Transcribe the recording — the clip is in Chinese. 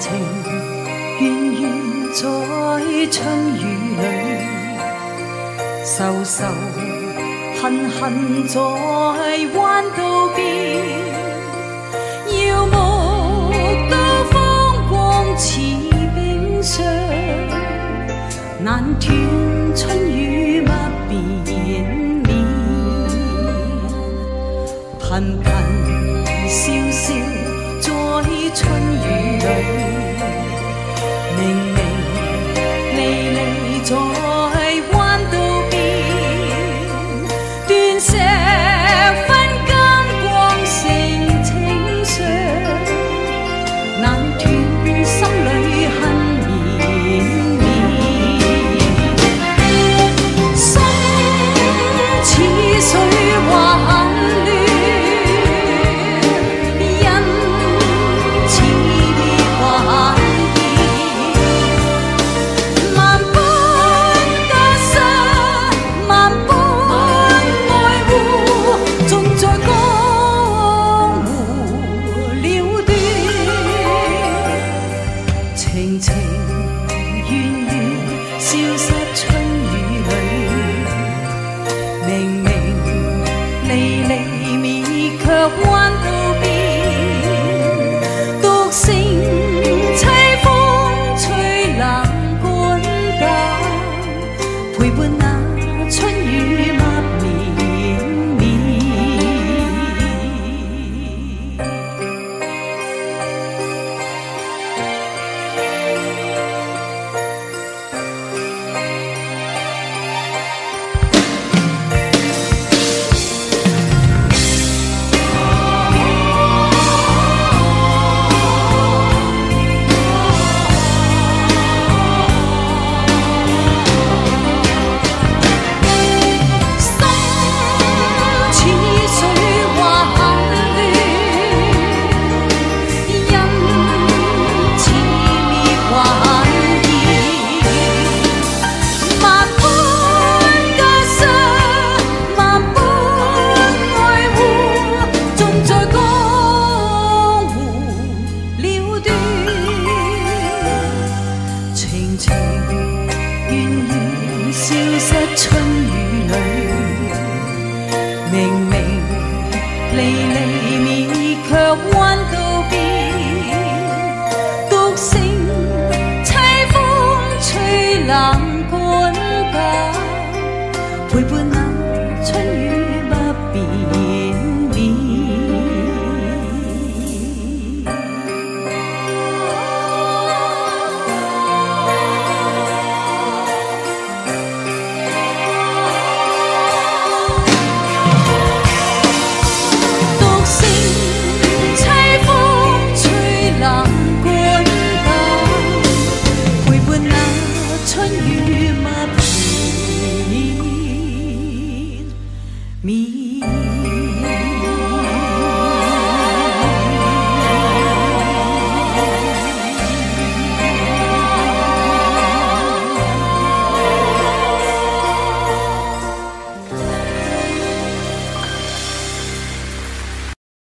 情怨怨在春雨里，愁愁恨恨在弯道边。遥目高风光似冰霜，难断春雨不绵绵，频频。would 春。me